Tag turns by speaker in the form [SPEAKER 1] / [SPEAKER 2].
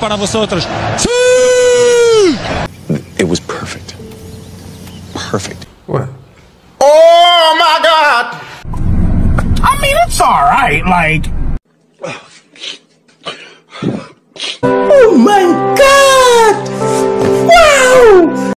[SPEAKER 1] Para vosotros.
[SPEAKER 2] It was perfect. Perfect.
[SPEAKER 3] What?
[SPEAKER 4] Oh my god! I mean, it's all right. Like. oh my